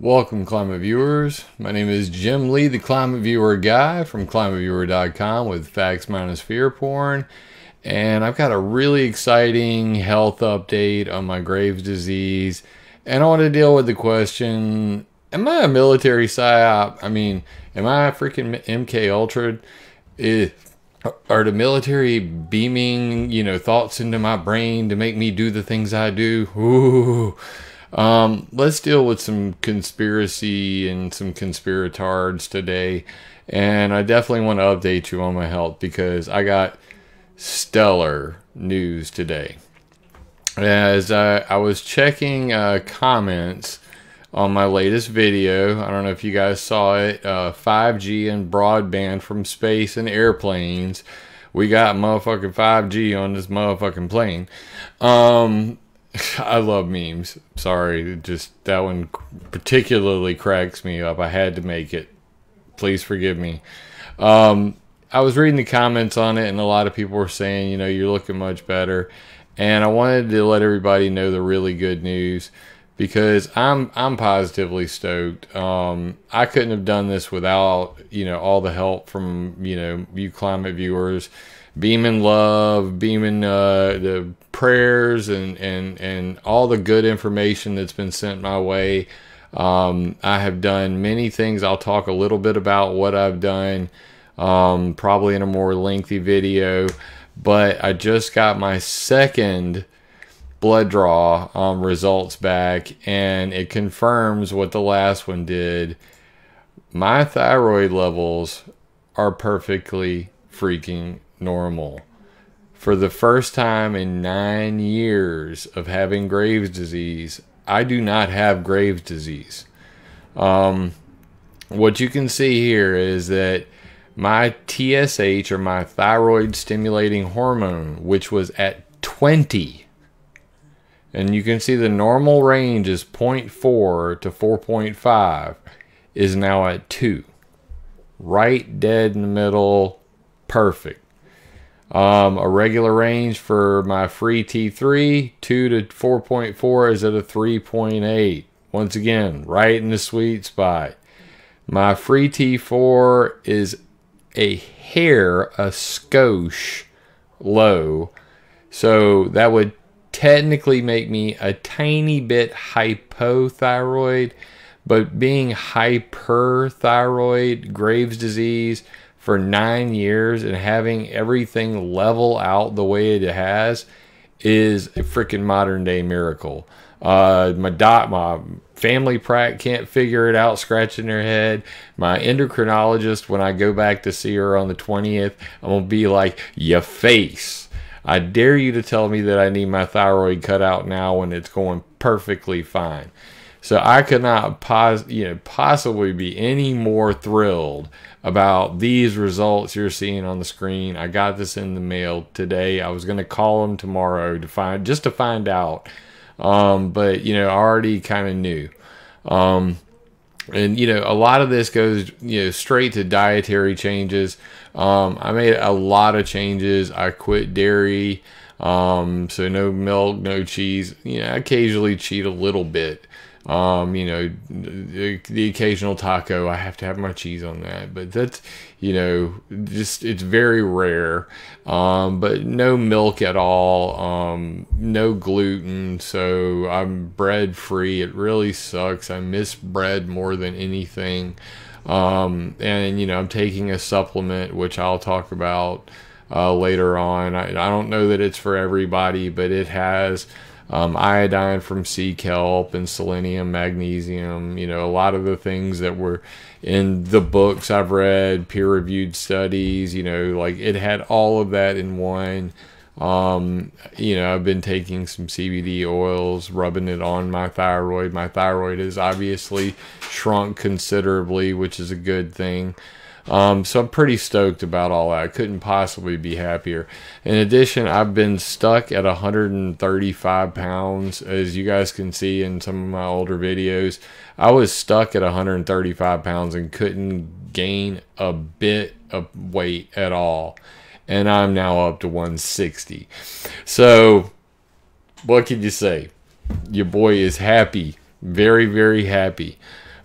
Welcome, climate viewers. My name is Jim Lee, the climate viewer guy from climateviewer.com with facts minus fear porn. And I've got a really exciting health update on my Graves' disease. And I want to deal with the question Am I a military psyop? I mean, am I a freaking MK Ultra? Are the military beaming, you know, thoughts into my brain to make me do the things I do? Ooh. Um, let's deal with some conspiracy and some conspiratards today. And I definitely want to update you on my health because I got stellar news today. As I, I was checking uh, comments on my latest video, I don't know if you guys saw it uh, 5G and broadband from space and airplanes. We got motherfucking 5G on this motherfucking plane. Um, I love memes. Sorry, just that one particularly cracks me up. I had to make it. Please forgive me. Um, I was reading the comments on it, and a lot of people were saying, you know, you're looking much better. And I wanted to let everybody know the really good news because I'm I'm positively stoked. Um, I couldn't have done this without you know all the help from you know you climate viewers beaming love, beaming uh, the prayers, and and and all the good information that's been sent my way. Um, I have done many things. I'll talk a little bit about what I've done, um, probably in a more lengthy video. But I just got my second blood draw um, results back, and it confirms what the last one did. My thyroid levels are perfectly freaking normal. For the first time in nine years of having Graves' disease, I do not have Graves' disease. Um, what you can see here is that my TSH or my thyroid stimulating hormone, which was at 20, and you can see the normal range is 0.4 to 4.5, is now at 2. Right dead in the middle, perfect. Um, a regular range for my free T3, 2 to 4.4 is at a 3.8. Once again, right in the sweet spot. My free T4 is a hair, a skosh low. So that would technically make me a tiny bit hypothyroid, but being hyperthyroid, Graves' disease, for nine years and having everything level out the way it has is a freaking modern day miracle. Uh, my dot, my family prac can't figure it out, scratching their head. My endocrinologist, when I go back to see her on the 20th, I'm gonna be like, "Your face." I dare you to tell me that I need my thyroid cut out now when it's going perfectly fine. So I could not pos- you know, possibly be any more thrilled about these results you're seeing on the screen. I got this in the mail today. I was going to call them tomorrow to find just to find out. Um, but you know, I already kind of knew. Um, and you know, a lot of this goes you know straight to dietary changes. Um, I made a lot of changes. I quit dairy. Um, so no milk, no cheese. You know, I occasionally cheat a little bit. Um, you know, the, the, occasional taco, I have to have my cheese on that, but that's, you know, just it's very rare. Um, but no milk at all, um, no gluten, so I'm bread free. It really sucks. I miss bread more than anything. Um, and you know, I'm taking a supplement which I'll talk about uh, later on. I, I don't know that it's for everybody, but it has um, iodine from sea kelp and selenium, magnesium, you know, a lot of the things that were in the books I've read, peer reviewed studies, you know, like it had all of that in one. Um, you know, I've been taking some CBD oils, rubbing it on my thyroid. My thyroid has obviously shrunk considerably, which is a good thing. Um, so I'm pretty stoked about all that. I couldn't possibly be happier. In addition, I've been stuck at 135 pounds, as you guys can see in some of my older videos. I was stuck at 135 pounds and couldn't gain a bit of weight at all. And I'm now up to 160. So, what can you say? Your boy is happy. Very, very happy.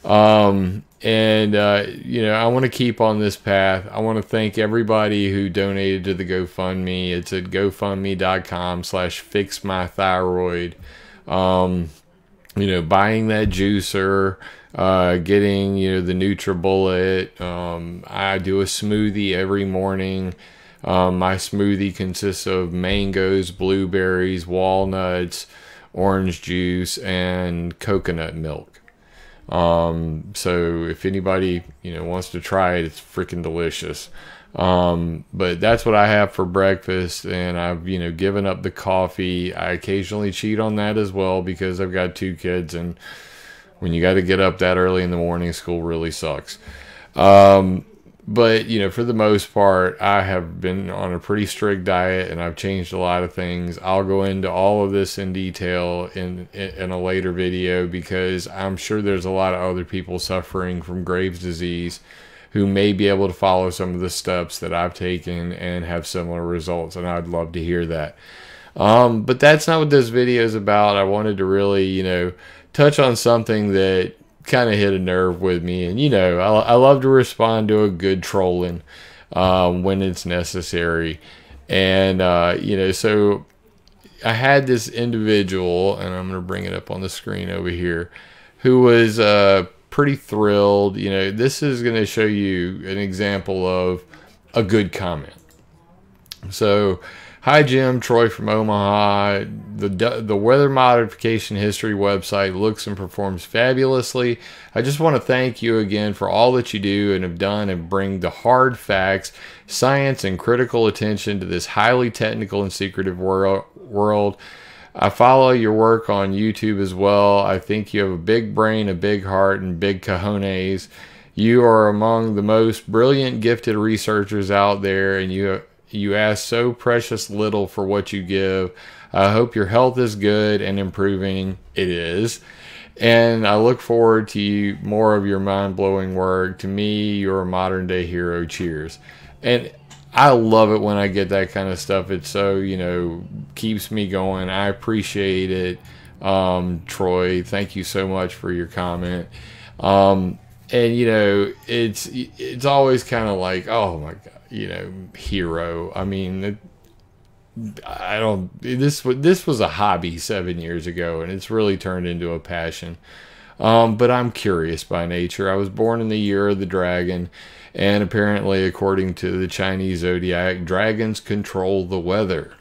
Um, and uh, you know, I want to keep on this path. I want to thank everybody who donated to the GoFundMe. It's at GoFundMe.com/slash Fix My Thyroid. Um, you know, buying that juicer, uh, getting you know the NutriBullet. Um, I do a smoothie every morning. Um, my smoothie consists of mangoes, blueberries, walnuts, orange juice, and coconut milk. Um, so if anybody you know wants to try it, it's freaking delicious. Um, but that's what I have for breakfast, and I've you know given up the coffee. I occasionally cheat on that as well because I've got two kids, and when you got to get up that early in the morning, school really sucks. Um, but you know, for the most part, I have been on a pretty strict diet, and I've changed a lot of things. I'll go into all of this in detail in in a later video because I'm sure there's a lot of other people suffering from Graves' disease who may be able to follow some of the steps that I've taken and have similar results, and I'd love to hear that. Um, but that's not what this video is about. I wanted to really, you know, touch on something that kind of hit a nerve with me. And, you know, I, I love to respond to a good trolling um, when it's necessary. And, uh, you know, so I had this individual, and I'm going to bring it up on the screen over here, who was uh, pretty thrilled. You know, this is going to show you an example of a good comment. So, Hi, Jim. Troy from Omaha. The, the weather modification history website looks and performs fabulously. I just want to thank you again for all that you do and have done and bring the hard facts, science, and critical attention to this highly technical and secretive world. I follow your work on YouTube as well. I think you have a big brain, a big heart, and big cojones. You are among the most brilliant, gifted researchers out there, and you you ask so precious little for what you give. I hope your health is good and improving. It is. And I look forward to you, more of your mind blowing work. To me, you're a modern day hero. Cheers. And I love it when I get that kind of stuff. It so, you know, keeps me going. I appreciate it. Um, Troy, thank you so much for your comment. Um, and you know, it's it's always kind of like, oh my god, you know hero. I mean, I don't. This this was a hobby seven years ago, and it's really turned into a passion. Um, but I'm curious by nature. I was born in the year of the dragon, and apparently, according to the Chinese zodiac, dragons control the weather.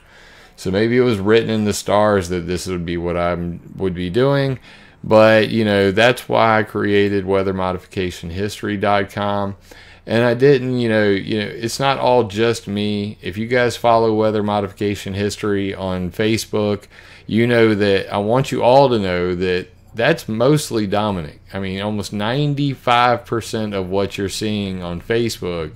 So maybe it was written in the stars that this would be what I would be doing. But you know, that's why I created weathermodificationhistory.com and I didn't, you know, you know, it's not all just me. If you guys follow weather modification history on Facebook, you know that I want you all to know that that's mostly Dominic. I mean, almost 95% of what you're seeing on Facebook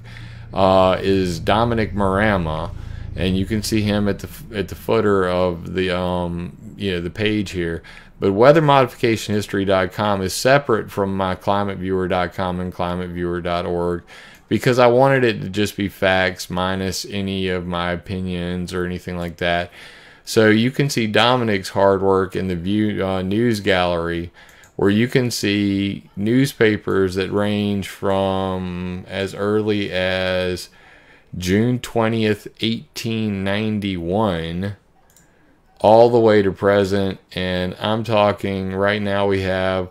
uh, is Dominic Marama, and you can see him at the at the footer of the um, you know the page here. But weathermodificationhistory.com is separate from my climateviewer.com and climateviewer.org because I wanted it to just be facts minus any of my opinions or anything like that. So you can see Dominic's hard work in the view uh, news gallery where you can see newspapers that range from as early as June 20th, 1891 all the way to present. And I'm talking right now, we have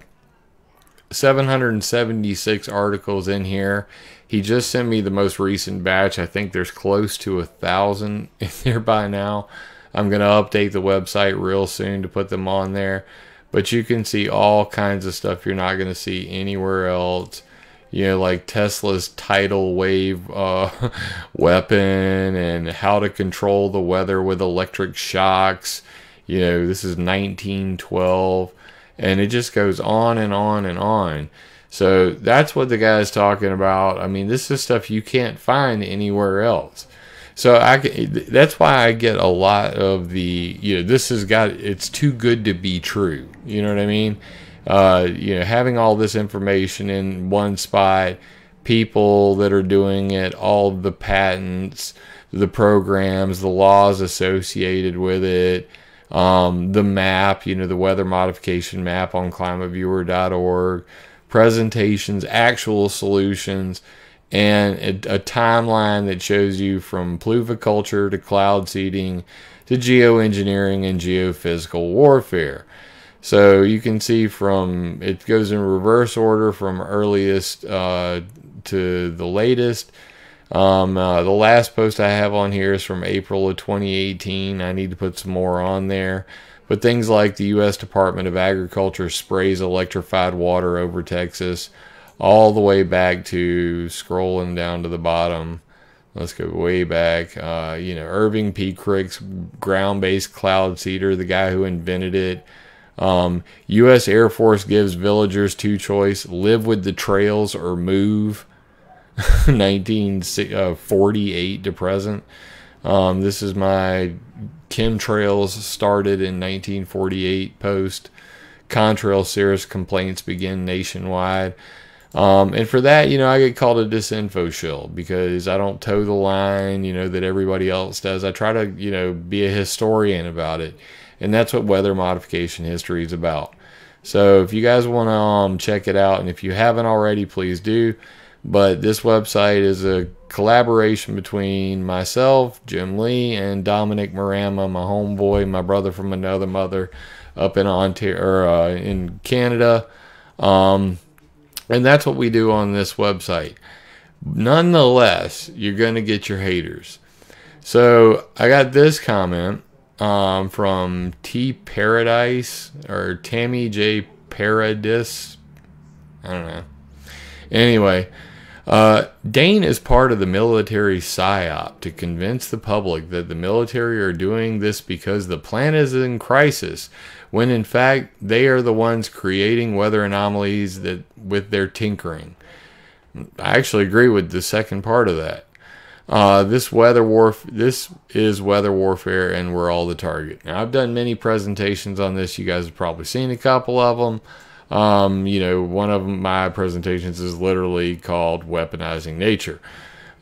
776 articles in here. He just sent me the most recent batch. I think there's close to a thousand in there by now. I'm going to update the website real soon to put them on there. But you can see all kinds of stuff you're not going to see anywhere else you know, like Tesla's tidal wave uh, weapon and how to control the weather with electric shocks. You know, this is 1912, and it just goes on and on and on. So that's what the guy's talking about. I mean, this is stuff you can't find anywhere else. So I that's why I get a lot of the you know this has got it's too good to be true. You know what I mean? Uh, you know, having all this information in one spot, people that are doing it, all the patents, the programs, the laws associated with it, um, the map, you know, the weather modification map on climateviewer.org, presentations, actual solutions, and a, a timeline that shows you from pluviculture to cloud seeding to geoengineering and geophysical warfare. So you can see from it goes in reverse order from earliest uh, to the latest. Um, uh, the last post I have on here is from April of 2018. I need to put some more on there. But things like the U.S. Department of Agriculture sprays electrified water over Texas, all the way back to scrolling down to the bottom. Let's go way back. Uh, you know, Irving P. Krick's ground based cloud seeder, the guy who invented it. Um, U.S. Air Force gives villagers two choice live with the trails or move. 1948 uh, to present. Um, this is my chemtrails started in 1948 post. Contrail Cirrus complaints begin nationwide. Um, and for that, you know, I get called a disinfo shill because I don't toe the line, you know, that everybody else does. I try to, you know, be a historian about it. And that's what weather modification history is about. So if you guys want to um, check it out, and if you haven't already, please do. But this website is a collaboration between myself, Jim Lee, and Dominic Marama, my homeboy, my brother from another mother, up in Ontario, uh, in Canada. Um, and that's what we do on this website. Nonetheless, you're going to get your haters. So I got this comment um, from T Paradise or Tammy J Paradis. I don't know. Anyway, uh, Dane is part of the military psyop to convince the public that the military are doing this because the planet is in crisis, when in fact they are the ones creating weather anomalies that with their tinkering. I actually agree with the second part of that. Uh, this weather warf this is weather warfare, and we're all the target. Now I've done many presentations on this. You guys have probably seen a couple of them. Um, you know, one of my presentations is literally called "Weaponizing Nature."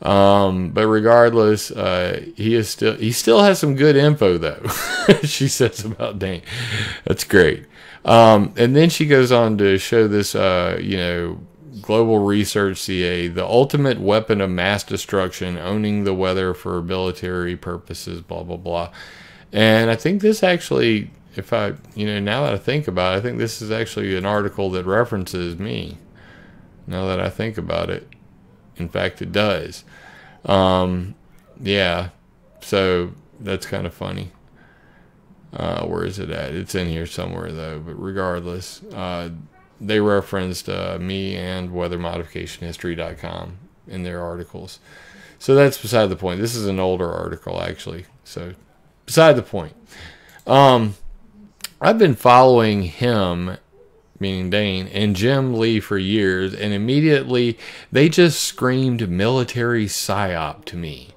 Um, but regardless, uh, he is still he still has some good info though. she says about Dane. That's great. Um, and then she goes on to show this, uh, you know, Global Research CA, the ultimate weapon of mass destruction, owning the weather for military purposes, blah blah blah. And I think this actually if I, you know, now that I think about it, I think this is actually an article that references me. Now that I think about it, in fact, it does. Um, yeah, so that's kind of funny. Uh, where is it at? It's in here somewhere though. But regardless, uh, they referenced uh, me and weathermodificationhistory.com in their articles. So that's beside the point. This is an older article actually. So beside the point. Um, I've been following him, meaning Dane, and Jim Lee for years, and immediately they just screamed military psyop to me.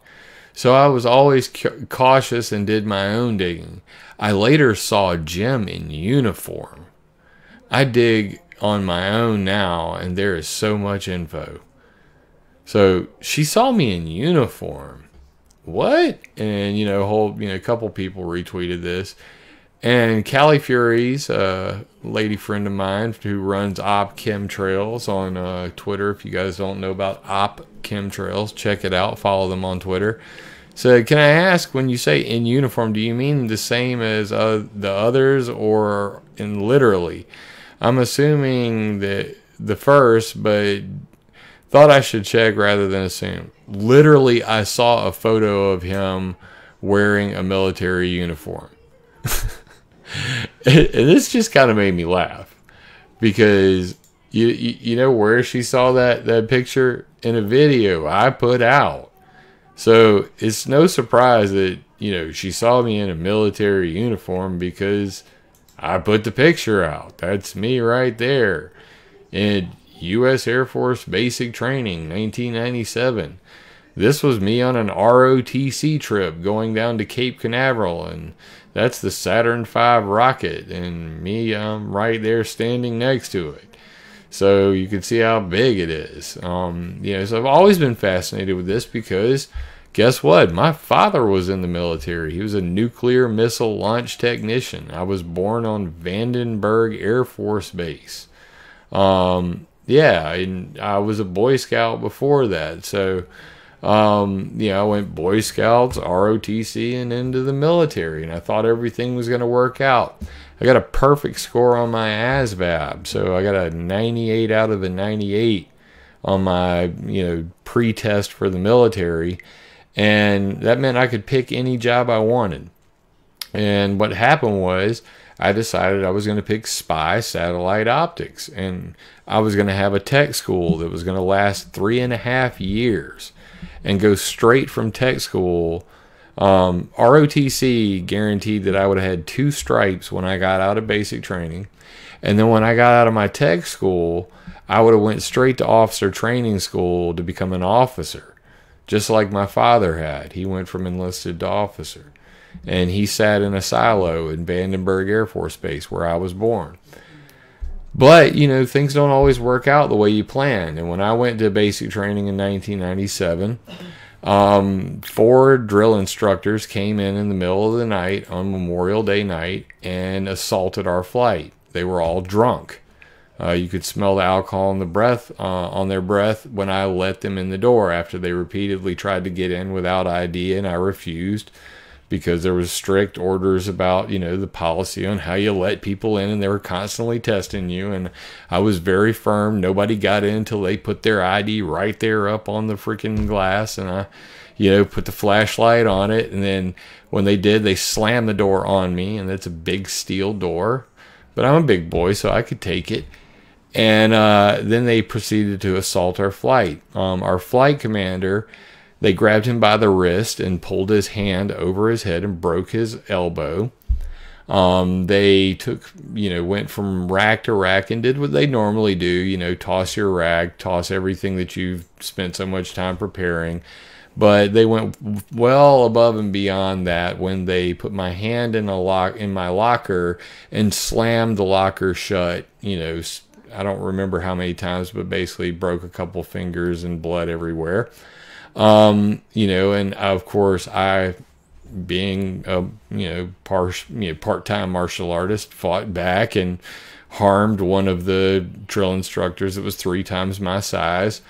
So I was always cautious and did my own digging. I later saw Jim in uniform. I dig on my own now, and there is so much info. So she saw me in uniform. What? And you know, whole you know, a couple people retweeted this. And Callie Furies, a lady friend of mine who runs Op Chemtrails on uh, Twitter. If you guys don't know about Op Chemtrails, check it out. Follow them on Twitter. So, can I ask, when you say in uniform, do you mean the same as uh, the others or in literally? I'm assuming that the first, but thought I should check rather than assume. Literally, I saw a photo of him wearing a military uniform. and this just kind of made me laugh because you, you, you know where she saw that that picture in a video I put out. So it's no surprise that you know she saw me in a military uniform because I put the picture out. That's me right there. In U.S. Air Force Basic Training, 1997. This was me on an ROTC trip going down to Cape Canaveral and that's the Saturn V rocket, and me, I'm right there standing next to it. So you can see how big it is. Um, you know, so I've always been fascinated with this because guess what? My father was in the military. He was a nuclear missile launch technician. I was born on Vandenberg Air Force Base. Um, Yeah, and I was a Boy Scout before that. So, um, you know, I went Boy Scouts, ROTC, and into the military, and I thought everything was going to work out. I got a perfect score on my ASVAB, so I got a 98 out of a 98 on my, you know, pre-test for the military, and that meant I could pick any job I wanted. And what happened was I decided I was going to pick spy satellite optics, and I was going to have a tech school that was going to last three and a half years and go straight from tech school. Um, ROTC guaranteed that I would have had two stripes when I got out of basic training, and then when I got out of my tech school, I would have went straight to officer training school to become an officer, just like my father had. He went from enlisted to officer and he sat in a silo in Vandenberg Air Force Base where I was born. But, you know, things don't always work out the way you plan. And when I went to basic training in 1997, um, four drill instructors came in in the middle of the night on Memorial Day night and assaulted our flight. They were all drunk. Uh, you could smell the alcohol in the breath uh, on their breath when I let them in the door after they repeatedly tried to get in without ID, and I refused because there was strict orders about you know the policy on how you let people in and they were constantly testing you. And i was very firm. Nobody got in until they put their id right there up on the freaking glass. And i you know put the flashlight on it. And then when they did they slammed the door on me. And it's a big steel door but i'm a big boy so i could take it and uh, then they proceeded to assault our flight um, our flight commander they grabbed him by the wrist and pulled his hand over his head and broke his elbow. Um, they took, you know, went from rack to rack and did what they normally do, you know, toss your rack, toss everything that you've spent so much time preparing. But they went well above and beyond that when they put my hand in a lock in my locker and slammed the locker shut. You know, I don't remember how many times, but basically broke a couple fingers and blood everywhere. Um, you know, and of course, I, being a you know part you know part time martial artist, fought back and harmed one of the drill instructors that was three times my size.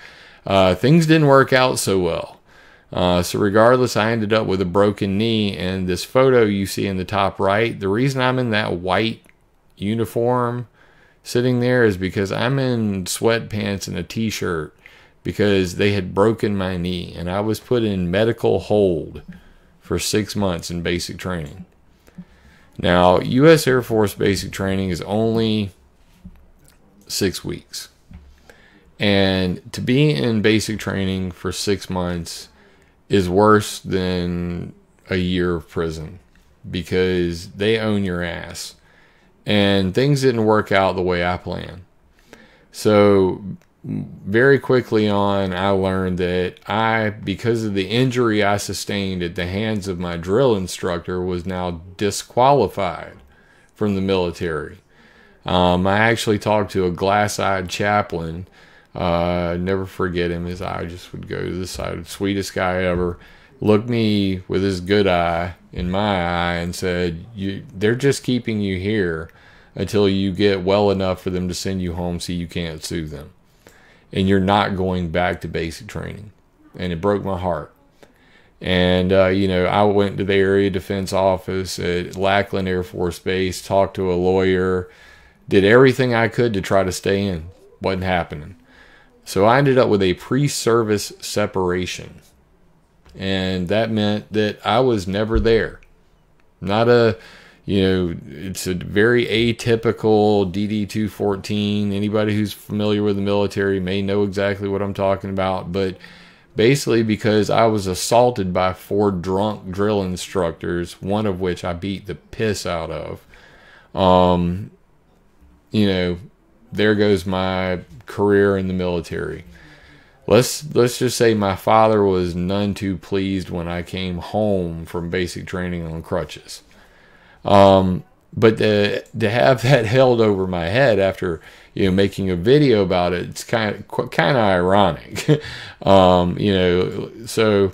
Uh, things didn't work out so well. Uh, so regardless, I ended up with a broken knee. And this photo you see in the top right, the reason I'm in that white uniform sitting there is because I'm in sweatpants and a t-shirt because they had broken my knee and I was put in medical hold for six months in basic training. Now, U.S. Air Force basic training is only six weeks. And to be in basic training for six months is worse than a year of prison because they own your ass. And things didn't work out the way I planned. So very quickly on, I learned that I, because of the injury I sustained at the hands of my drill instructor, was now disqualified from the military. Um, I actually talked to a glass eyed chaplain. Uh, never forget him. His eye just would go to the side. Sweetest guy ever. Looked me with his good eye in my eye and said, "You, they're just keeping you here until you get well enough for them to send you home, so you can't sue them." and you're not going back to basic training. And it broke my heart. And, uh, you know, I went to the area defense office at Lackland Air Force Base, talked to a lawyer, did everything I could to try to stay in. Wasn't happening. So I ended up with a pre service separation. And that meant that I was never there. Not a you know, it's a very atypical DD 214. Anybody who's familiar with the military may know exactly what I'm talking about. But basically, because I was assaulted by four drunk drill instructors, one of which I beat the piss out of, um, you know, there goes my career in the military. Let's let's just say my father was none too pleased when I came home from basic training on crutches. Um, but to, to have that held over my head after you know making a video about it, it's kind of kind of ironic. um, you know, so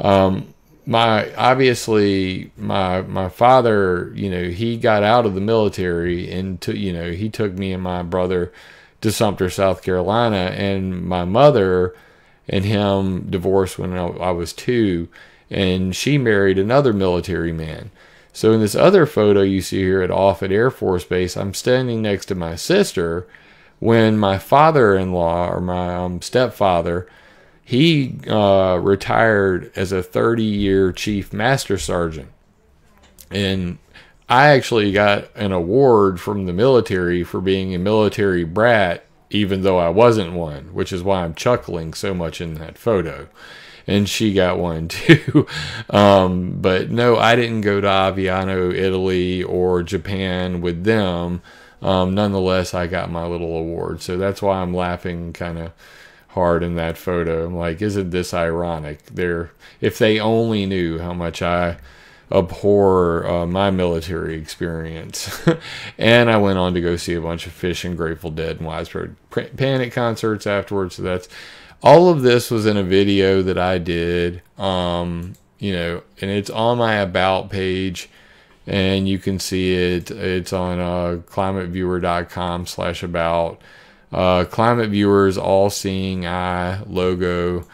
um, my obviously my my father, you know, he got out of the military and took you know he took me and my brother to Sumter, South Carolina, and my mother and him divorced when I was two, and she married another military man. So in this other photo you see here at Offutt Air Force Base, I'm standing next to my sister when my father-in-law or my um, stepfather he uh, retired as a 30-year chief master sergeant and i actually got an award from the military for being a military brat even though i wasn't one which is why i'm chuckling so much in that photo and she got one too. um, but no, I didn't go to Aviano, Italy, or Japan with them. Um, nonetheless, I got my little award, so that's why I'm laughing kind of hard in that photo. I'm like, isn't this ironic? They're if they only knew how much I abhor uh, my military experience. and I went on to go see a bunch of Phish and Grateful Dead and Widespread Panic concerts afterwards. So that's all of this was in a video that I did, um, you know, and it's on my about page and you can see it. It's on uh, climateviewer.com slash about. Uh, Climate Viewers All Seeing Eye logo.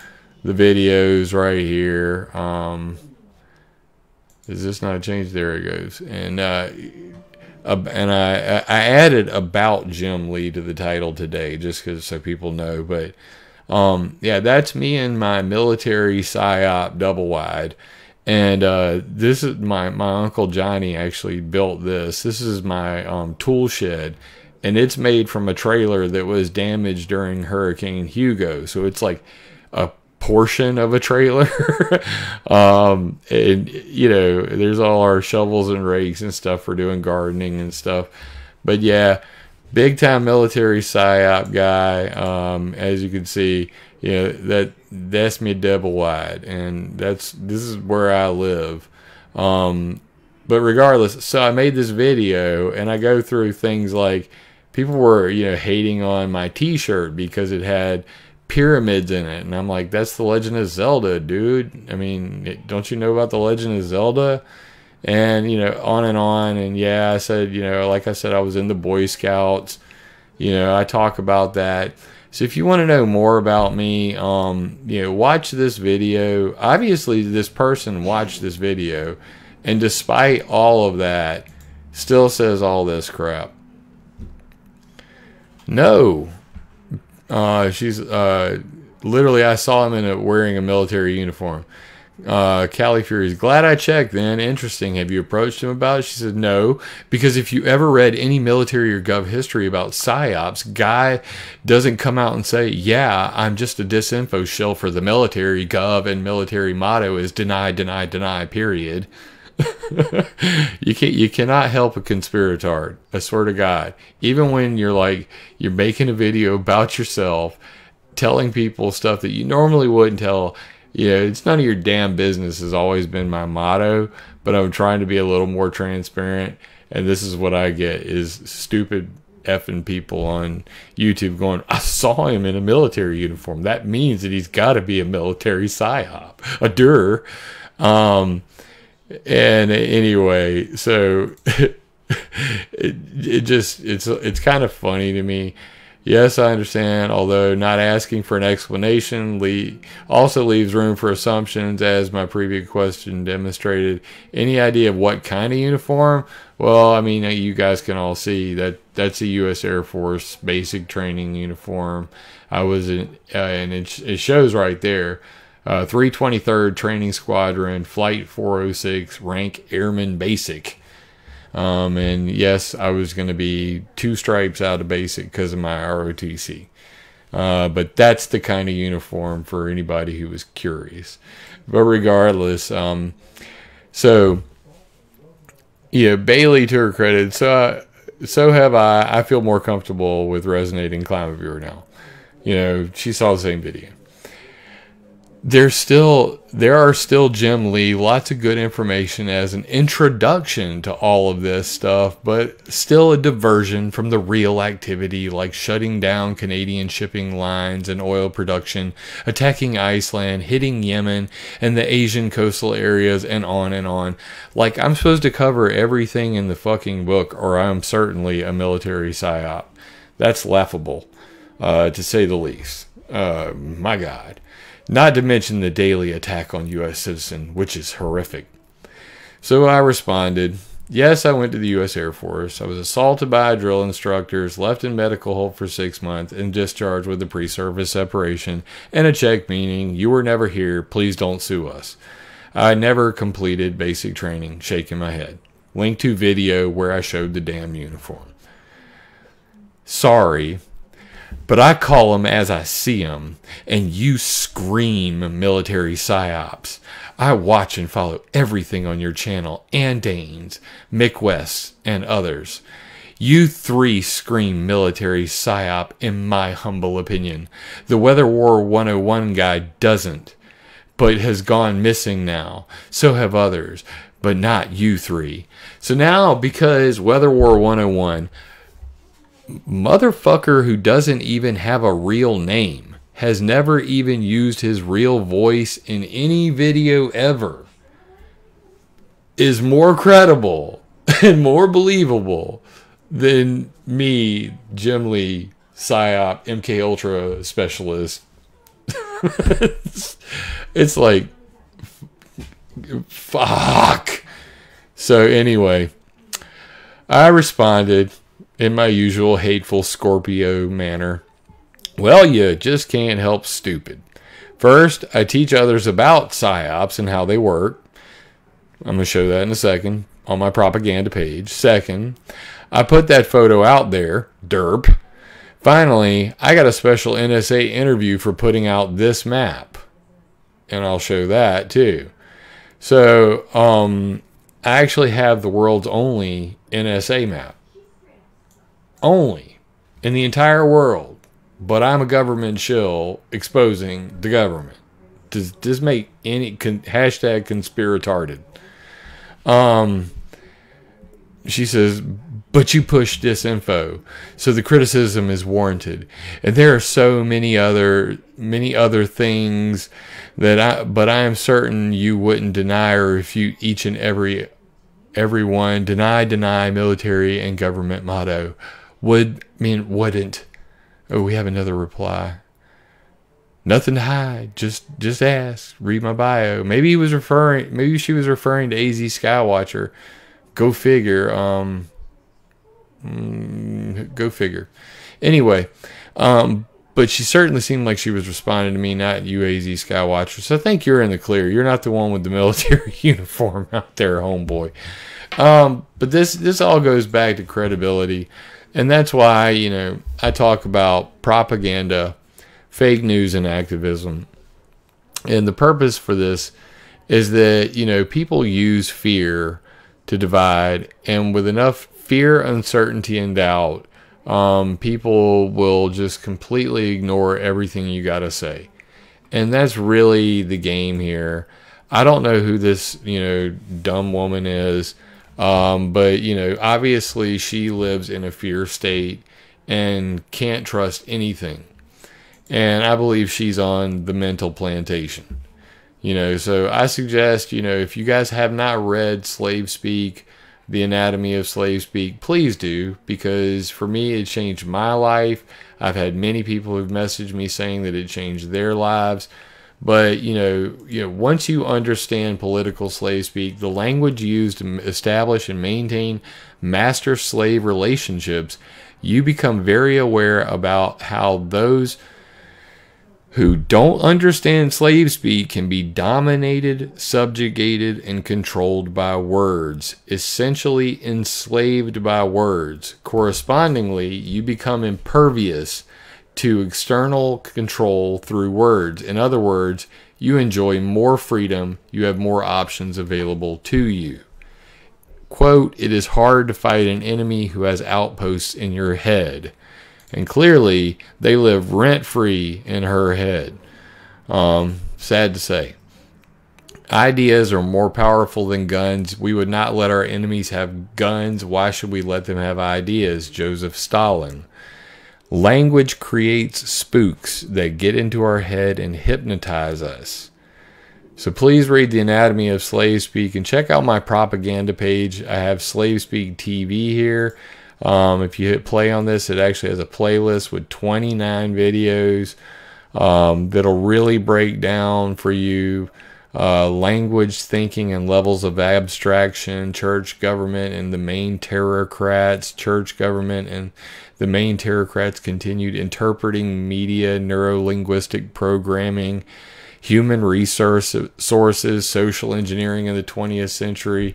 The videos right here. Um, is this not a change? There it goes. And uh, and I I added about Jim Lee to the title today just because so people know. But um, yeah, that's me and my military psyop double wide. And uh, this is my, my uncle Johnny actually built this. This is my um, tool shed, and it's made from a trailer that was damaged during Hurricane Hugo. So it's like a portion of a trailer. um, and you know, there's all our shovels and rakes and stuff for doing gardening and stuff. But yeah, big time military psyop guy. Um, as you can see, you know that that's me double wide, and that's this is where I live. Um, but regardless, so I made this video, and I go through things like people were you know hating on my T-shirt because it had pyramids in it, and I'm like, that's the Legend of Zelda, dude. I mean, don't you know about the Legend of Zelda? and you know on and on. And yeah i said you know like i said i was in the boy scouts. You know i talk about that. So if you want to know more about me um you know watch this video. Obviously this person watched this video. And despite all of that still says all this crap. No uh she's uh literally i saw him in a wearing a military uniform uh, Callie Fury's glad I checked then. Interesting. Have you approached him about it? She said, no, because if you ever read any military or gov history about PSYOPs, Guy doesn't come out and say, yeah, I'm just a disinfo shell for the military. Gov and military motto is deny, deny, deny, period. you can you cannot help a conspirator. I swear to God. Even when you're like you're making a video about yourself, telling people stuff that you normally wouldn't tell yeah, it's none of your damn business has always been my motto, but I'm trying to be a little more transparent. And this is what I get is stupid effing people on YouTube going, I saw him in a military uniform. That means that he's got to be a military psyop, a dur. Um, and anyway, so it, it just, it's, it's kind of funny to me Yes, I understand, although not asking for an explanation le- also leaves room for assumptions, as my previous question demonstrated. Any idea of what kind of uniform? Well, I mean, you guys can all see that that's a U.S. Air Force basic training uniform. I was in, uh, and it, it shows right there. Uh, 323rd Training Squadron, Flight 406, rank Airman Basic. Um, and yes, I was going to be two stripes out of basic because of my ROTC. Uh, but that's the kind of uniform for anybody who was curious. But regardless, um, so yeah, Bailey to her credit, so so have I. I feel more comfortable with resonating climate viewer now. You know, she saw the same video there's still there are still Jim Lee, lots of good information as an introduction to all of this stuff, but still a diversion from the real activity like shutting down Canadian shipping lines and oil production, attacking Iceland, hitting Yemen and the Asian coastal areas, and on and on. Like I'm supposed to cover everything in the fucking book, or I'm certainly a military psyop. That's laughable. uh, to say the least. Uh, my God. Not to mention the daily attack on U.S. citizen, which is horrific. So I responded, Yes, I went to the U.S. Air Force. I was assaulted by drill instructors, left in medical hold for six months, and discharged with a pre service separation and a check meaning, You were never here. Please don't sue us. I never completed basic training, shaking my head. Link to video where I showed the damn uniform. Sorry, but I call them as I see them, and you scream military psyops. I watch and follow everything on your channel and Dane's, Mick West, and others. You three scream military psyop, in my humble opinion. The Weather War 101 guy doesn't, but has gone missing now. So have others, but not you three. So now, because Weather War 101, motherfucker who doesn't even have a real name, has never even used his real voice in any video ever is more credible and more believable than me, Jim Lee, PSYOP, MK Ultra specialist. it's, like, fuck. So, anyway, I responded in my usual hateful Scorpio manner. Well, you just can't help stupid. First, I teach others about psyops and how they work. I'm going to show that in a second on my propaganda page. Second, I put that photo out there, derp. Finally, I got a special NSA interview for putting out this map. And I'll show that too. So, um, I actually have the world's only NSA map. Only in the entire world but I'm a government shill exposing the government. Does this make any con, hashtag conspiratarded? Um, she says, but you push disinfo, so the criticism is warranted. And there are so many other many other things that I, but I am certain you wouldn't deny or refute each and every everyone deny deny military and government motto. Would mean wouldn't Oh, we have another reply. Nothing to hide. Just just ask. Read my bio. Maybe he was referring maybe she was referring to AZ Skywatcher. Go figure. Um mm, go figure. Anyway, um but she certainly seemed like she was responding to me, not you, AZ Skywatcher. So I think you're in the clear. You're not the one with the military uniform out there, homeboy. Um, but this this all goes back to credibility. And that's why, you know, I talk about propaganda, fake news, and activism. And the purpose for this is that, you know, people use fear to divide. And with enough fear, uncertainty, and doubt, um, people will just completely ignore everything you got to say. And that's really the game here. I don't know who this, you know, dumb woman is. Um, but you know, obviously she lives in a fear state and can't trust anything. And I believe she's on the mental plantation. You know, so I suggest, you know, if you guys have not read Slave Speak, The Anatomy of Slave Speak, please do, because for me, it changed my life. I've had many people who've messaged me saying that it changed their lives. But you know, you know, once you understand political slave speak, the language used to establish and maintain master-slave relationships, you become very aware about how those who don't understand slave speak can be dominated, subjugated, and controlled by words, essentially enslaved by words. Correspondingly, you become impervious to external control through words. In other words, you enjoy more freedom, you have more options available to you. Quote, it is hard to fight an enemy who has outposts in your head. And clearly, they live rent free in her head. Um, sad to say. Ideas are more powerful than guns. We would not let our enemies have guns. Why should we let them have ideas? Joseph Stalin. Language creates spooks that get into our head and hypnotize us. So please read The Anatomy of Slave Speak and check out my propaganda page. I have Slave Speak TV here. Um, if you hit play on this, it actually has a playlist with 29 videos um, that'll really break down for you uh, language, thinking, and levels of abstraction, church government, and the main terrorocrats, church government, and the main terrorocrats continued interpreting media, neuro linguistic programming, human resource sources, social engineering in the 20th century.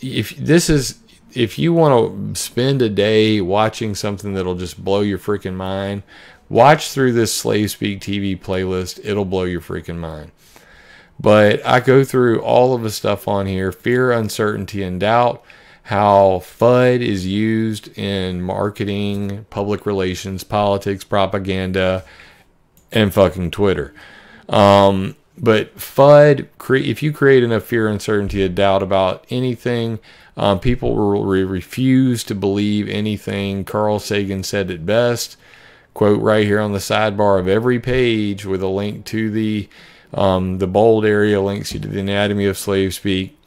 If this is if you want to spend a day watching something that'll just blow your freaking mind, watch through this Slave Speak TV playlist. It'll blow your freaking mind. But I go through all of the stuff on here fear, uncertainty, and doubt, how FUD is used in marketing, public relations, politics, propaganda, and fucking Twitter. Um, but FUD, if you create enough fear, uncertainty, and doubt about anything, um, people will refuse to believe anything. Carl Sagan said it best. Quote right here on the sidebar of every page with a link to the um, the bold area links you to the anatomy of slave speak.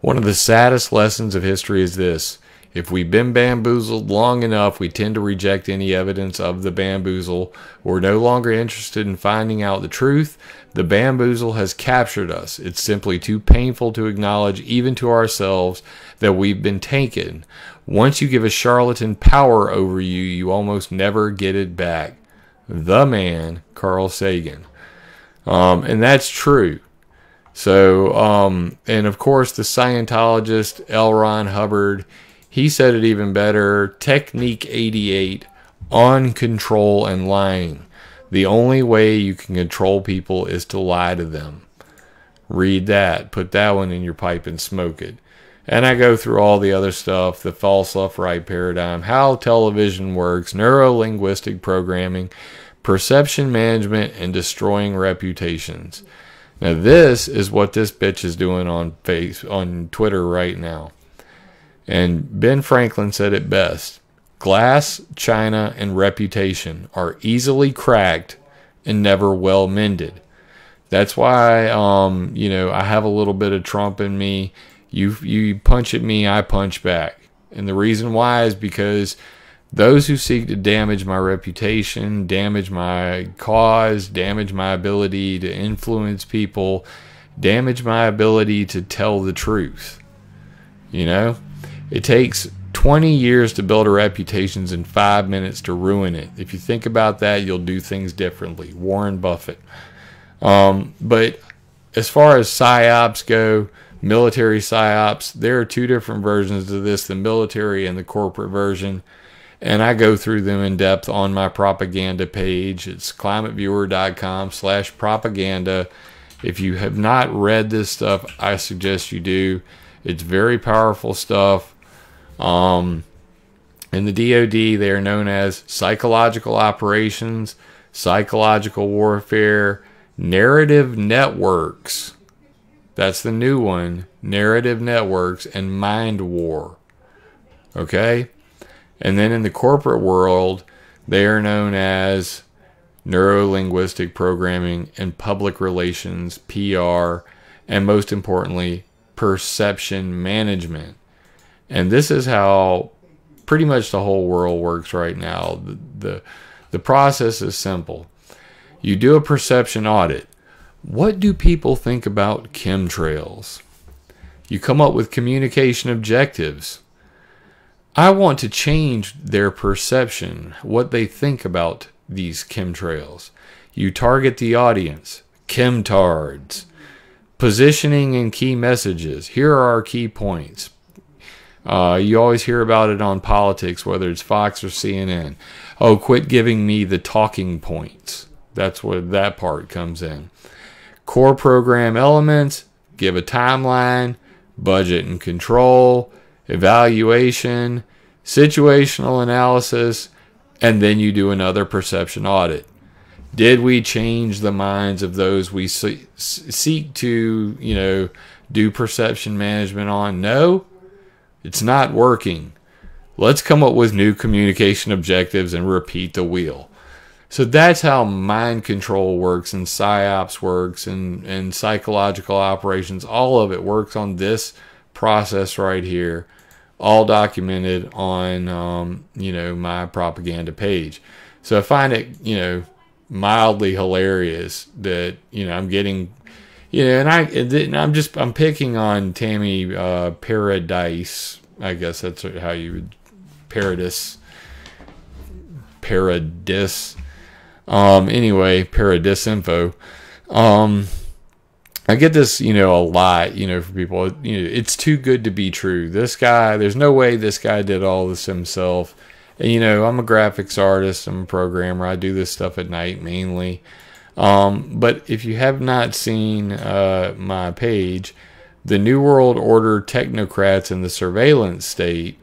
One of the saddest lessons of history is this. If we've been bamboozled long enough, we tend to reject any evidence of the bamboozle. We're no longer interested in finding out the truth. The bamboozle has captured us. It's simply too painful to acknowledge, even to ourselves, that we've been taken. Once you give a charlatan power over you, you almost never get it back. The man, Carl Sagan. Um, and that's true. So, um, and of course, the Scientologist L. Ron Hubbard, he said it even better. Technique 88 on control and lying. The only way you can control people is to lie to them. Read that. Put that one in your pipe and smoke it. And I go through all the other stuff the false left right paradigm, how television works, neuro linguistic programming, perception management, and destroying reputations. Now, this is what this bitch is doing on face on Twitter right now. And Ben Franklin said it best glass, china, and reputation are easily cracked and never well mended. That's why, um, you know, I have a little bit of Trump in me. You you punch at me, I punch back. And the reason why is because those who seek to damage my reputation, damage my cause, damage my ability to influence people, damage my ability to tell the truth. You know, it takes 20 years to build a reputation and five minutes to ruin it. If you think about that, you'll do things differently. Warren Buffett. Um, but as far as psyops go, military psyops, there are two different versions of this the military and the corporate version and I go through them in depth on my propaganda page. It's climateviewer.com slash propaganda. If you have not read this stuff, I suggest you do. It's very powerful stuff. Um, in the DoD, they are known as psychological operations, psychological warfare, narrative networks. That's the new one narrative networks and mind war. Okay? And then in the corporate world, they are known as neuro linguistic programming and public relations, PR, and most importantly, perception management. And this is how pretty much the whole world works right now. The, the, the process is simple. You do a perception audit. What do people think about chemtrails? You come up with communication objectives. I want to change their perception, what they think about these chemtrails. You target the audience, chemtards. Positioning and key messages. Here are our key points. Uh, you always hear about it on politics, whether it's Fox or CNN. Oh, quit giving me the talking points. That's where that part comes in. Core program elements give a timeline, budget and control, evaluation, situational analysis, and then you do another perception audit. Did we change the minds of those we seek to, you know, do perception management on? No, it's not working. Let's come up with new communication objectives and repeat the wheel. So that's how mind control works and psyops works and, and psychological operations. All of it works on this process right here all documented on um, you know my propaganda page. So I find it you know mildly hilarious that you know I'm getting you know, and I and I'm just I'm picking on Tammy uh, Paradise. I guess that's how you would Paradis Paradis. Um. Anyway, Paradis info. Um. I get this, you know, a lot, you know, for people. You know, it's too good to be true. This guy, there's no way this guy did all this himself. And, you know, I'm a graphics artist, I'm a programmer. I do this stuff at night mainly. Um, but if you have not seen uh, my page, the New World Order technocrats in the surveillance state,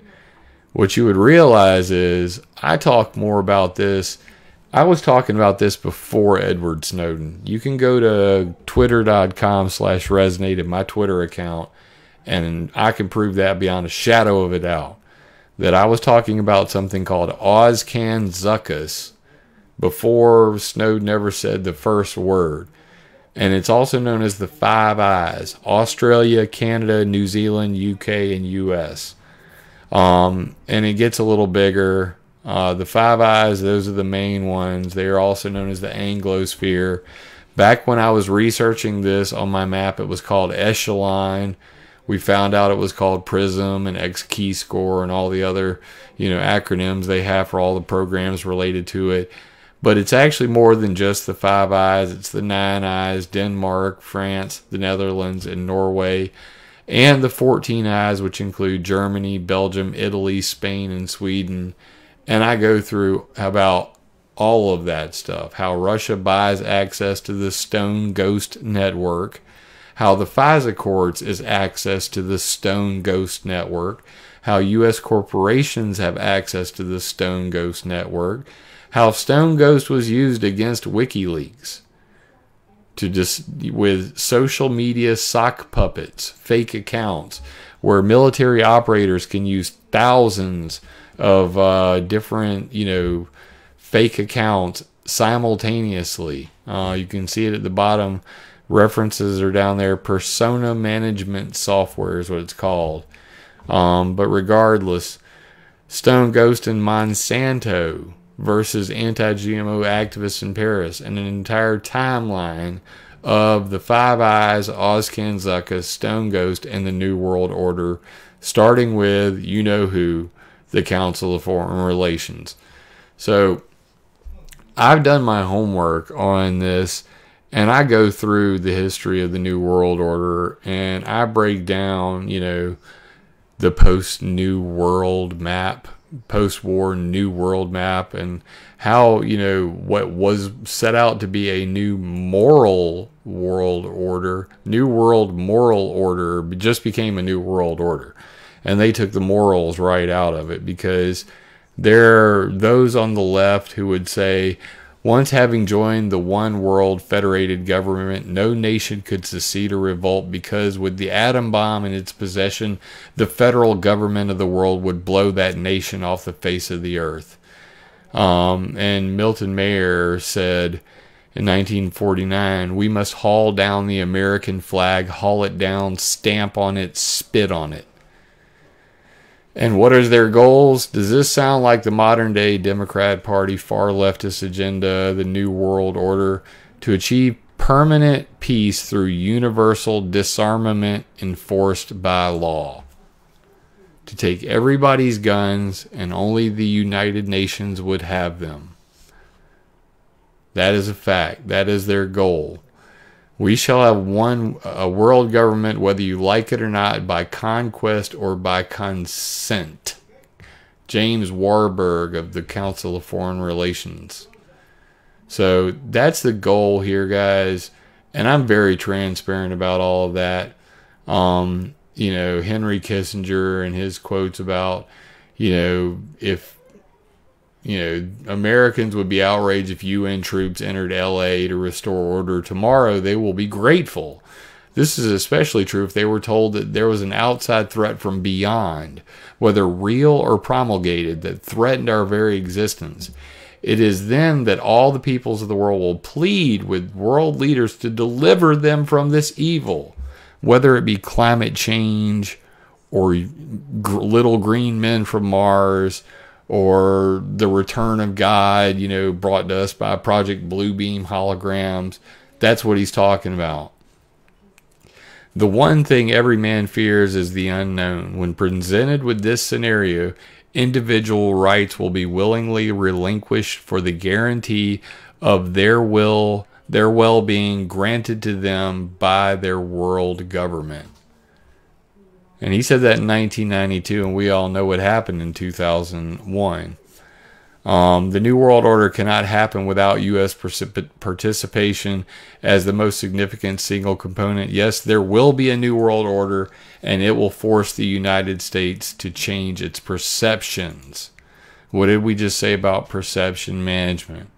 what you would realize is I talk more about this. I was talking about this before Edward Snowden. You can go to twitter.com slash resonate my Twitter account, and I can prove that beyond a shadow of a doubt that I was talking about something called AUSCANNZUKUS before Snowden never said the first word. And it's also known as the Five Eyes Australia, Canada, New Zealand, UK, and US. Um, and it gets a little bigger. Uh, the Five Eyes, those are the main ones. They are also known as the Anglosphere. Back when I was researching this on my map, it was called Echelon. We found out it was called Prism and XKeyscore and all the other, you know, acronyms they have for all the programs related to it. But it's actually more than just the Five Eyes. It's the Nine Eyes, Denmark, France, the Netherlands, and Norway, and the 14 Eyes, which include Germany, Belgium, Italy, Spain, and Sweden. And I go through about all of that stuff how Russia buys access to the Stone Ghost network, how the FISA courts is access to the Stone Ghost network, how U.S. corporations have access to the Stone Ghost network how Stone Ghost was used against WikiLeaks to just with social media sock puppets, fake accounts, where military operators can use thousands of uh, different, you know, fake accounts simultaneously. Uh, you can see it at the bottom. References are down there. Persona management software is what it's called. Um, but regardless, Stone Ghost and Monsanto versus anti GMO activists in Paris and an entire timeline of the Five Eyes, AUSCANNZUKUS, Stone Ghost, and the New World Order, starting with you know who, the Council of Foreign Relations. So I've done my homework on this and I go through the history of the New World Order and I break down, you know, the post New World map post-war new world map and how you know what was set out to be a new moral world order new world moral order just became a new world order and they took the morals right out of it because there are those on the left who would say once having joined the one world federated government, no nation could secede or revolt because, with the atom bomb in its possession, the federal government of the world would blow that nation off the face of the earth. Um, and Milton Mayer said in 1949, We must haul down the American flag, haul it down, stamp on it, spit on it. And what are their goals? Does this sound like the modern day Democrat Party far leftist agenda, the New World Order, to achieve permanent peace through universal disarmament enforced by law? To take everybody's guns and only the United Nations would have them. That is a fact. That is their goal. We shall have one a world government, whether you like it or not, by conquest or by consent. James Warburg of the Council of Foreign Relations. So that's the goal here, guys. And I'm very transparent about all of that. Um, you know, Henry Kissinger and his quotes about, you know, if you know, Americans would be outraged if UN troops entered LA to restore order tomorrow. They will be grateful. This is especially true if they were told that there was an outside threat from beyond, whether real or promulgated, that threatened our very existence. It is then that all the peoples of the world will plead with world leaders to deliver them from this evil, whether it be climate change or little green men from Mars or the return of God, you know, brought to us by Project Bluebeam holograms. That's what he's talking about. The one thing every man fears is the unknown. When presented with this scenario, individual rights will be willingly relinquished for the guarantee of their will, their well-being granted to them by their world government. And he said that in 1992, and we all know what happened in 2001. Um, the New World Order cannot happen without U.S. participation as the most significant single component. Yes, there will be a New World Order, and it will force the United States to change its perceptions. What did we just say about perception management?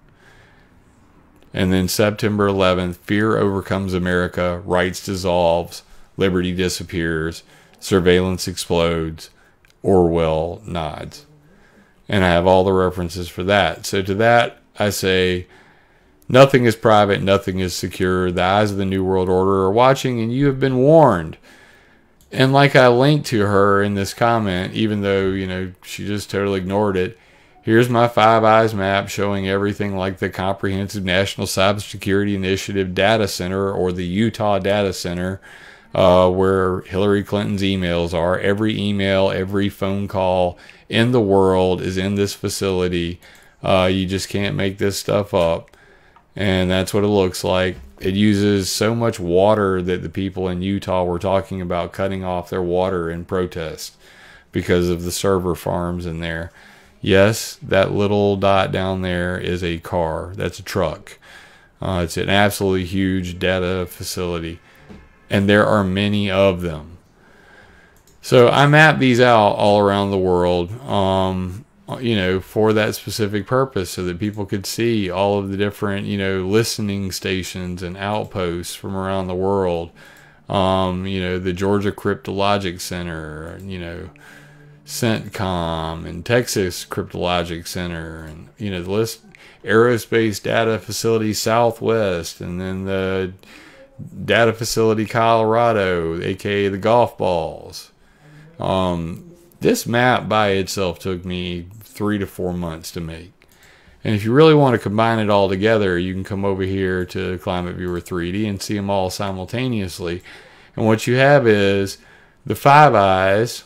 And then September 11th, fear overcomes America, rights dissolves, liberty disappears, surveillance explodes, Orwell nods and I have all the references for that. So to that, I say, nothing is private, nothing is secure. The eyes of the New World Order are watching, and you have been warned. And like I linked to her in this comment, even though, you know, she just totally ignored it, here's my Five Eyes map showing everything like the Comprehensive National Cybersecurity Initiative Data Center or the Utah Data Center, uh, where Hillary Clinton's emails are. Every email, every phone call, in the world is in this facility. Uh, you just can't make this stuff up. And that's what it looks like. It uses so much water that the people in Utah were talking about cutting off their water in protest because of the server farms in there. Yes, that little dot down there is a car. That's a truck. Uh, it's an absolutely huge data facility. And there are many of them. So I map these out all around the world, um, you know, for that specific purpose so that people could see all of the different, you know, listening stations and outposts from around the world. Um, you know, the Georgia Cryptologic Center, you know, CENTCOM and Texas Cryptologic Center, and, you know, the list, Aerospace Data Facility Southwest, and then the Data Facility Colorado, aka the golf balls. Um, this map by itself took me three to four months to make. And if you really want to combine it all together, you can come over here to Climate Viewer 3D and see them all simultaneously. And what you have is the five eyes,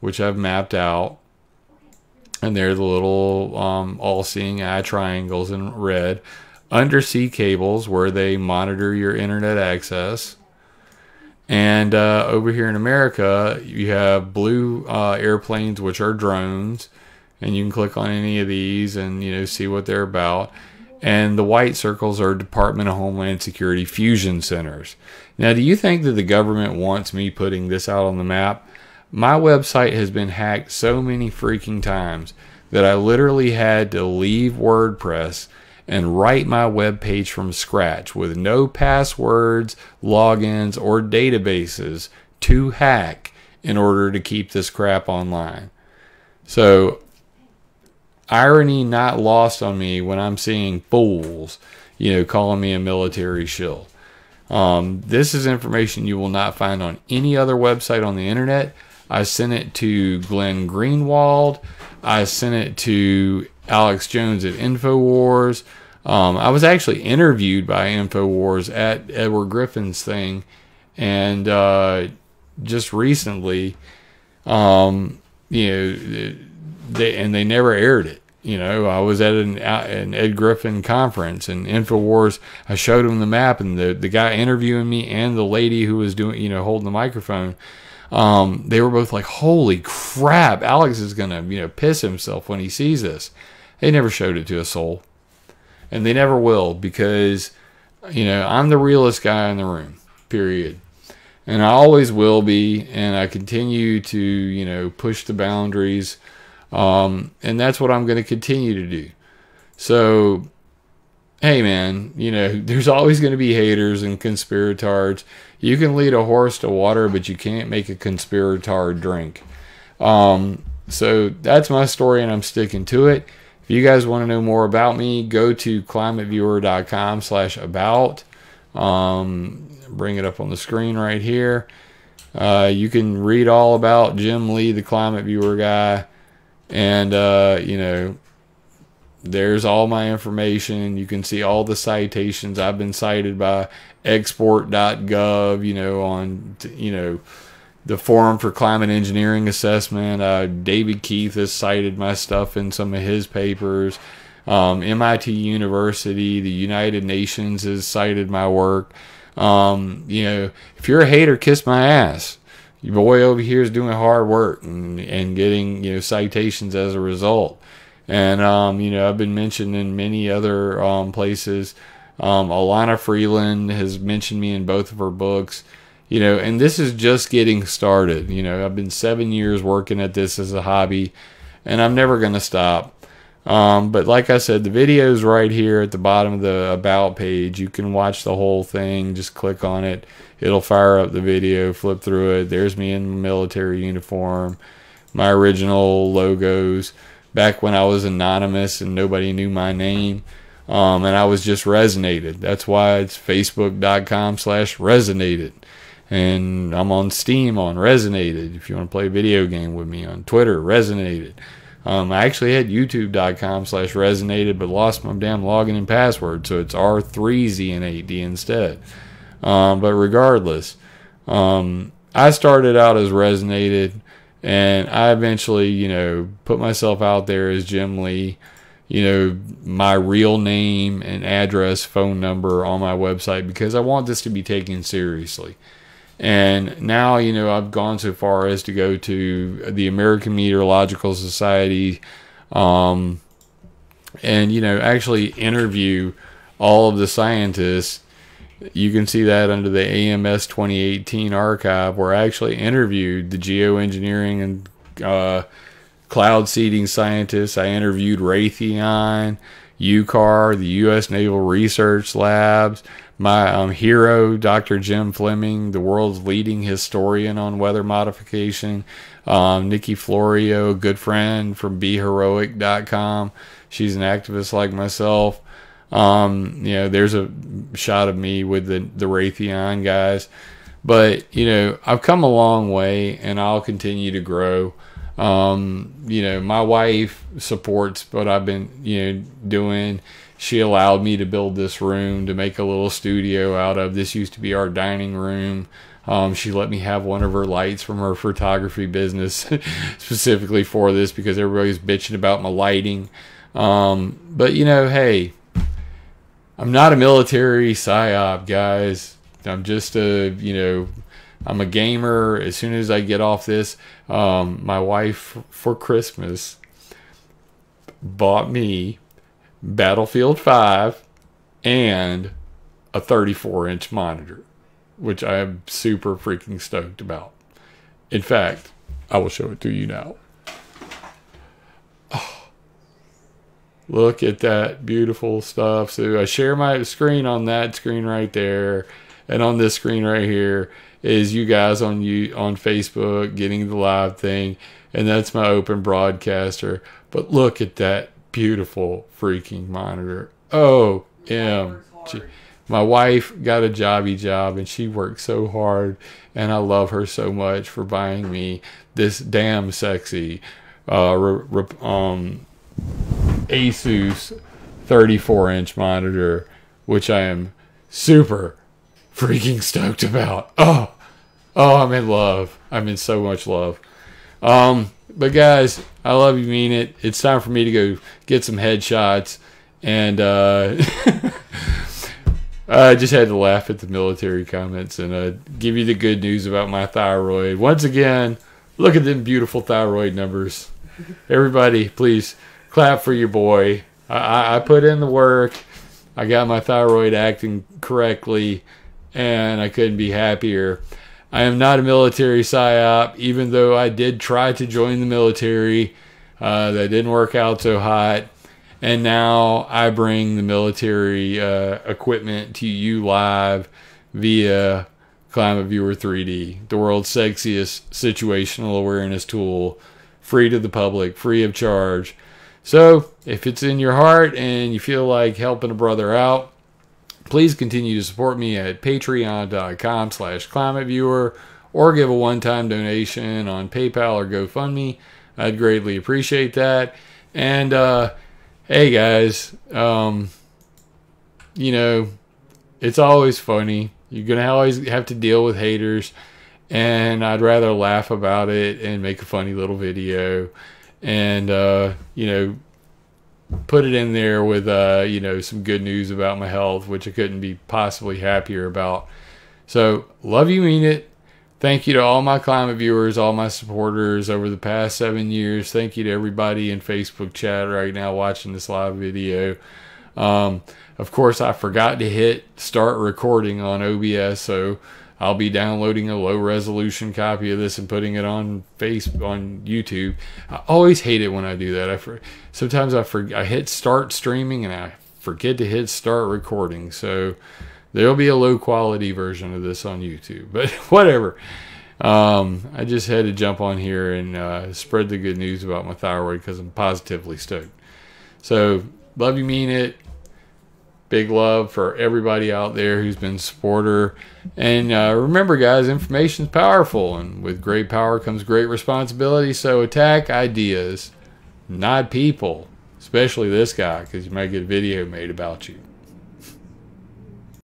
which I've mapped out. And they're the little um, all seeing eye triangles in red. Undersea cables where they monitor your internet access. And uh, over here in America, you have blue uh, airplanes, which are drones, and you can click on any of these and you know see what they're about. And the white circles are Department of Homeland Security fusion centers. Now, do you think that the government wants me putting this out on the map? My website has been hacked so many freaking times that I literally had to leave WordPress and write my web page from scratch with no passwords, logins, or databases to hack in order to keep this crap online. So, irony not lost on me when I'm seeing fools, you know, calling me a military shill. Um, this is information you will not find on any other website on the internet. I sent it to Glenn Greenwald. I sent it to Alex Jones at InfoWars. Um, I was actually interviewed by InfoWars at Edward Griffin's thing, and uh, just recently, um, you know, they and they never aired it. You know, I was at an, an Ed Griffin conference and InfoWars. I showed him the map, and the the guy interviewing me and the lady who was doing, you know, holding the microphone. Um, they were both like, "Holy crap! Alex is gonna, you know, piss himself when he sees this." They never showed it to a soul and they never will because you know I'm the realest guy in the room. Period. And I always will be, and I continue to you know push the boundaries, um, and that's what I'm going to continue to do. So, hey man, you know there's always going to be haters and conspirators. You can lead a horse to water, but you can't make a conspirator drink. Um, so that's my story, and I'm sticking to it. If you guys want to know more about me, go to climateviewer.com slash about. Um, bring it up on the screen right here. Uh, you can read all about Jim Lee, the climate viewer guy, and uh, you know, there's all my information. You can see all the citations. I've been cited by export.gov, you know, on you know the Forum for Climate Engineering Assessment. Uh, David Keith has cited my stuff in some of his papers. Um, MIT University, the United Nations has cited my work. Um, you know, if you're a hater, kiss my ass. Your boy over here is doing hard work and, and getting, you know, citations as a result. And, um, you know, I've been mentioned in many other um, places. Um, Elana Freeland has mentioned me in both of her books you know, and this is just getting started. You know, I've been seven years working at this as a hobby, and I'm never going to stop. Um, but like I said, the video is right here at the bottom of the About page. You can watch the whole thing. Just click on it. It'll fire up the video, flip through it. There's me in military uniform, my original logos back when I was anonymous and nobody knew my name. Um, and I was just resonated. That's why it's facebook.com slash resonated and I'm on Steam on Resonated. If you want to play a video game with me on Twitter, Resonated. Um, I actually had YouTube.com slash Resonated, but lost my damn login and password, so it's R3ZN8D instead. Um, but regardless, um, I started out as Resonated, and I eventually, you know, put myself out there as Jim Lee. You know, my real name and address, phone number on my website because I want this to be taken seriously. And now, you know, I've gone so far as to go to the American Meteorological Society um, and, you know, actually interview all of the scientists. You can see that under the AMS 2018 archive, where I actually interviewed the geoengineering and uh, cloud seeding scientists. I interviewed Raytheon, UCAR, the U.S. Naval Research Labs my um, hero, Dr. Jim Fleming, the world's leading historian on weather modification. Um, Nikki Florio, good friend from BeHeroic.com. She's an activist like myself. Um, you know, there's a shot of me with the, the Raytheon guys. But, you know, I've come a long way and I'll continue to grow. Um, you know, my wife supports what I've been, you know, doing she allowed me to build this room to make a little studio out of. This used to be our dining room. Um, she let me have one of her lights from her photography business specifically for this because everybody's bitching about my lighting. Um, but you know, hey, I'm not a military psyop, guys. I'm just a, you know, I'm a gamer. As soon as I get off this, um, my wife for Christmas bought me Battlefield 5, and a 34 inch monitor, which I am super freaking stoked about. In fact, I will show it to you now. Oh, look at that beautiful stuff. So I share my screen on that screen right there, and on this screen right here is you guys on you on Facebook getting the live thing, and that's my open broadcaster. But look at that beautiful freaking monitor. Oh, M. My wife got a jobby job and she worked so hard, and I love her so much for buying me this damn sexy uh, um, Asus 34 inch monitor, which I am super freaking stoked about. Oh, oh, I'm in love. I'm in so much love. Um, but guys, I love you, mean it. It's time for me to go get some headshots, and uh, I just had to laugh at the military comments and uh, give you the good news about my thyroid. Once again, look at them beautiful thyroid numbers. Everybody, please clap for your boy. I, I put in the work. I got my thyroid acting correctly, and I couldn't be happier. I am not a military psyop, even though I did try to join the military. Uh, that didn't work out so hot. And now I bring the military uh, equipment to you live via Climate Viewer 3D, the world's sexiest situational awareness tool, free to the public, free of charge. So, if it's in your heart and you feel like helping a brother out, Please continue to support me at patreon.com slash climateviewer or give a one time donation on PayPal or GoFundMe. I'd greatly appreciate that. And uh, hey, guys, um, you know, it's always funny. You're going to always have to deal with haters. And I'd rather laugh about it and make a funny little video and, uh, you know, put it in there with uh, you know some good news about my health, which I couldn't be possibly happier about. So love you, mean it. Thank you to all my climate viewers, all my supporters over the past seven years. Thank you to everybody in Facebook chat right now watching this live video. Um, of course, I forgot to hit start recording on OBS, so I'll be downloading a low resolution copy of this and putting it on face on YouTube. I always hate it when I do that. I for, sometimes I for, I hit start streaming and I forget to hit start recording. So there'll be a low quality version of this on YouTube, but whatever. Um, I just had to jump on here and uh, spread the good news about my thyroid because I'm positively stoked. So love you, mean it big love for everybody out there who's been supporter. And uh, remember, guys, information is powerful, and with great power comes great responsibility. So attack ideas, not people, especially this guy, because you might get a video made about you.